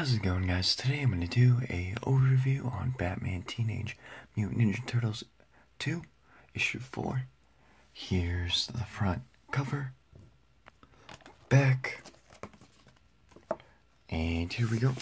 How's it going guys? Today I'm going to do a overview on Batman Teenage Mutant Ninja Turtles 2, issue 4. Here's the front cover, back, and here we go.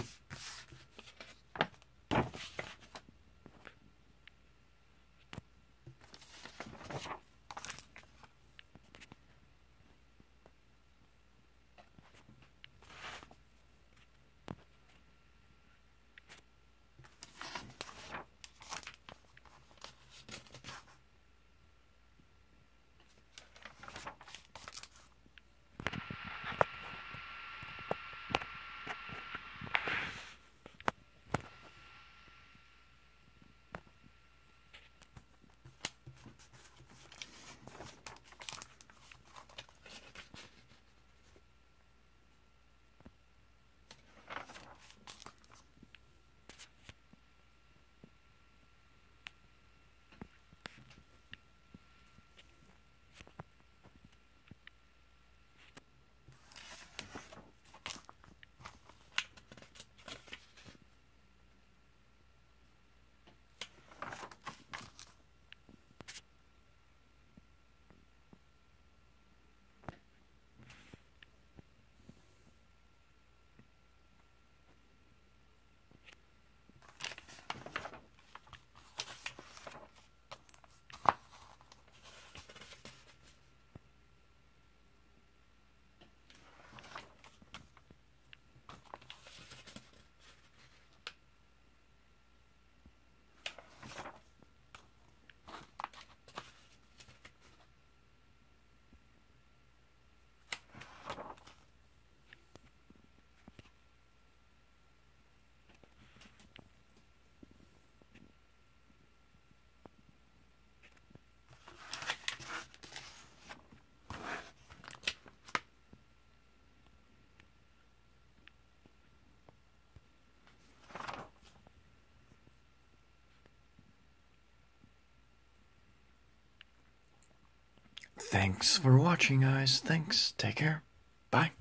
Thanks for watching, guys. Thanks. Take care. Bye.